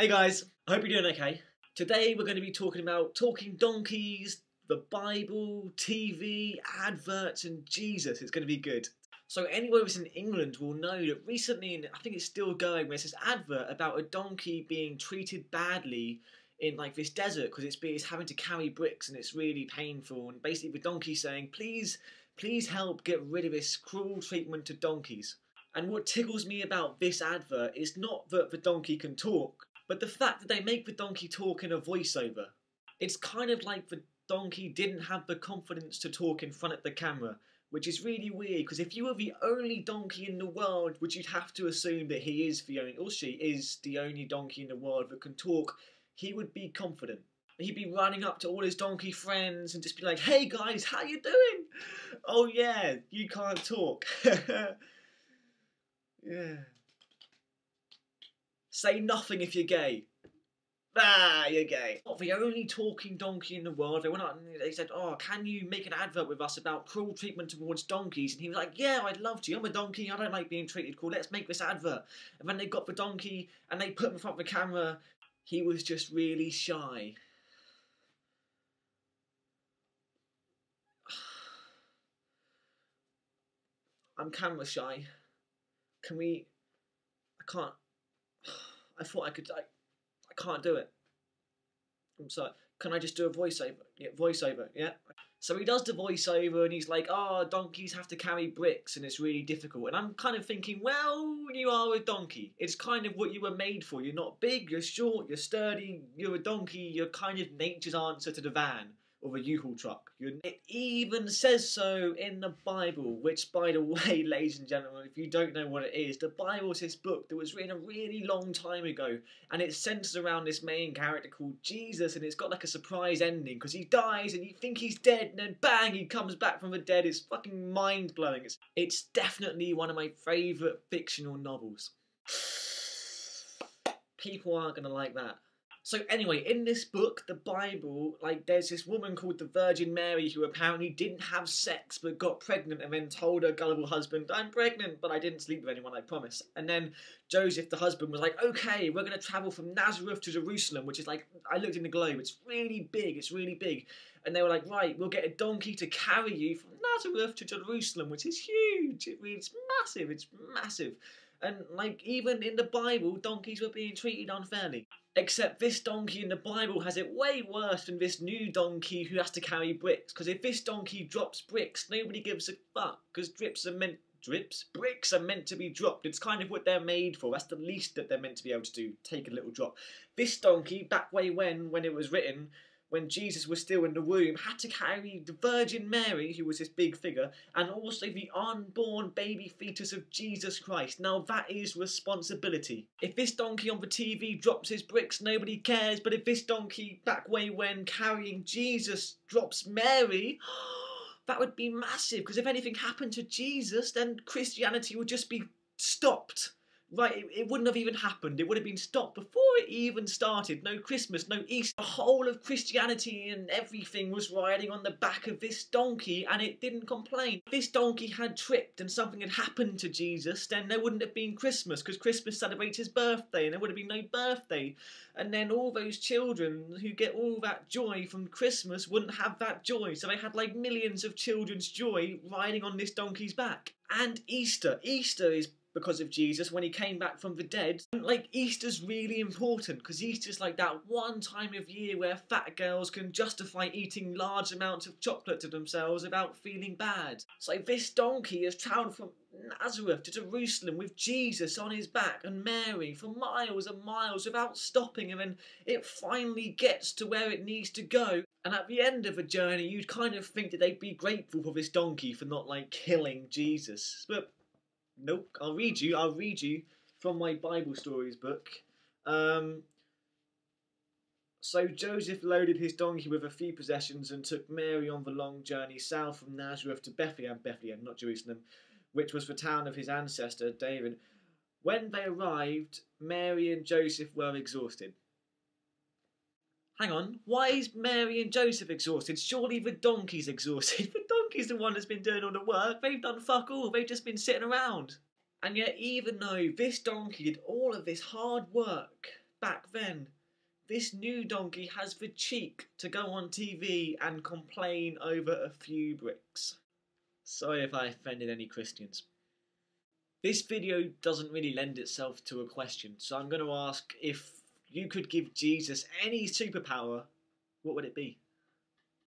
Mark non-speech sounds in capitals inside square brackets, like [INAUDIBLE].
Hey guys, I hope you're doing okay. Today we're going to be talking about talking donkeys, the Bible, TV, adverts, and Jesus. It's going to be good. So anyone who's in England will know that recently, and I think it's still going, there's this advert about a donkey being treated badly in like this desert because it's, it's having to carry bricks and it's really painful. And basically, the donkey saying, "Please, please help get rid of this cruel treatment to donkeys." And what tickles me about this advert is not that the donkey can talk, but the fact that they make the donkey talk in a voiceover. It's kind of like the donkey didn't have the confidence to talk in front of the camera, which is really weird because if you were the only donkey in the world, which you'd have to assume that he is the only, or she is the only donkey in the world that can talk, he would be confident. He'd be running up to all his donkey friends and just be like, "Hey guys, how you doing? Oh yeah, you can't talk." [LAUGHS] yeah. Say nothing if you're gay. Ah, you're gay. Not the only talking donkey in the world. They went out and they said, "Oh, can you make an advert with us about cruel treatment towards donkeys?" And he was like, "Yeah, I'd love to. I'm a donkey. I don't like being treated cool. Let's make this advert." And then they got the donkey and they put him in front of the camera. He was just really shy. [SIGHS] I'm camera shy. Can we? I can't. I thought I could. I, I can't do it. I'm sorry. Can I just do a voiceover? Yeah, voiceover. Yeah. So he does the voiceover and he's like, "Oh, donkeys have to carry bricks and it's really difficult." And I'm kind of thinking, "Well, you are a donkey. It's kind of what you were made for. You're not big. You're short. You're sturdy. You're a donkey. You're kind of nature's answer to the van." Or a U-Haul truck. It even says so in the Bible, which, by the [LAUGHS] way, ladies and gentlemen, if you don't know what it is, the Bible is this book that was written a really long time ago, and it centers around this main character called Jesus, and it's got like a surprise ending because he dies and you think he's dead, and then bang, he comes back from the dead. It's fucking mind blowing. It's, it's definitely one of my favourite fictional novels. [SIGHS] People aren't gonna like that. So anyway, in this book, the Bible, like there's this woman called the Virgin Mary who apparently didn't have sex but got pregnant and then told her gullible husband, "I'm pregnant, but I didn't sleep with anyone, I promise." And then Joseph, the husband, was like, "Okay, we're going to travel from Nazareth to Jerusalem, which is like I looked in the globe. It's really big. It's really big." And they were like, "Right, we'll get a donkey to carry you from Nazareth to Jerusalem, which is huge. It, it's massive. It's massive." And like even in the Bible, donkeys were being treated unfairly. Except this donkey in the Bible has it way worse than this new donkey who has to carry bricks. Because if this donkey drops bricks, nobody gives a fuck. Because drips are meant drips bricks are meant to be dropped. It's kind of what they're made for. That's the least that they're meant to be able to do. Take a little drop. This donkey, back way when when it was written, when Jesus was still in the womb, had to carry the Virgin Mary, who was this big figure, and also the unborn baby fetus of Jesus Christ. Now that is responsibility. If this donkey on the TV drops his bricks, nobody cares, but if this donkey back way when carrying Jesus drops Mary, [GASPS] that would be massive, because if anything happened to Jesus, then Christianity would just be stopped right, it, it, wouldn't have even happened. It would have been stopped before it even started. No Christmas, no Easter. The whole of Christianity and everything was riding on the back of this donkey and it didn't complain. If this donkey had tripped and something had happened to Jesus, then there wouldn't have been Christmas because Christmas celebrates his birthday and there would have been no birthday. And then all those children who get all that joy from Christmas wouldn't have that joy. So they had like millions of children's joy riding on this donkey's back. And Easter. Easter is because of Jesus when he came back from the dead. Like Easter's really important because Easter's like that one time of year where fat girls can justify eating large amounts of chocolate to themselves without feeling bad. So this donkey has travelled from Nazareth to Jerusalem with Jesus on his back and Mary for miles and miles without stopping and then it finally gets to where it needs to go. And at the end of the journey, you'd kind of think that they'd be grateful for this donkey for not like killing Jesus. But Nope. I'll read you. I'll read you from my Bible stories book. Um, so Joseph loaded his donkey with a few possessions and took Mary on the long journey south from Nazareth to Bethlehem, Bethlehem, not Jerusalem, which was the town of his ancestor David. When they arrived, Mary and Joseph were exhausted. Hang on, why is Mary and Joseph exhausted? Surely the donkey's exhausted. [LAUGHS] The donkey's the one that's been doing all the work. They've done fuck all. They've just been sitting around. And yet, even though this donkey did all of this hard work back then. This new donkey has the cheek to go on TV and complain over a few bricks. Sorry if I offended any Christians. This video doesn't really lend itself to a question, so I'm going to ask if you could give Jesus any superpower, what would it be?